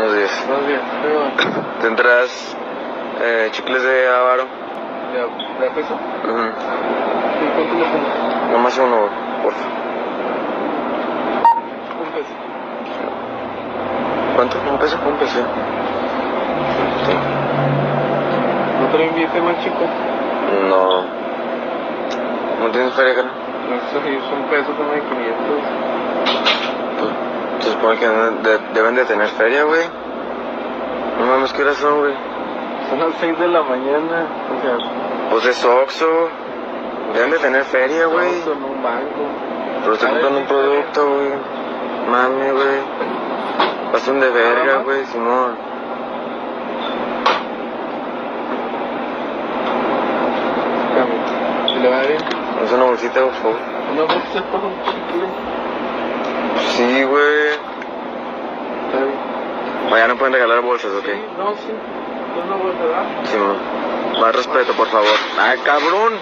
Buenos días. Buenos días. ¿Tendrás eh, chicles de avaro? ¿De, de peso? Ujú. ¿Y cuánto le pongo? Nomás uno, por favor. Un peso. ¿Cuánto? ¿Un peso? Un peso. Sí. ¿No trae un billete más chico? No. ¿No tienes cara? No sé, es un peso como de 500. Supone que deben de, deben de tener feria, güey. No mames, ¿qué horas son, güey? Son las 6 de la mañana. O sea, Pues es Oxxo. Deben de tener feria, güey. Son un banco. Pero estoy comprando un producto, güey. Mami, güey. Pasan de verga, güey, Simón. Espérame. ¿Se le va bien? Es una bolsita, por favor. Una bolsa para un chicle. Sí, güey. Vaya, no pueden regalar bolsas, ok. Sí, no, sí. ¿Tú no vas a dar? Simón. Más respeto, por favor. ¡Ay, cabrón!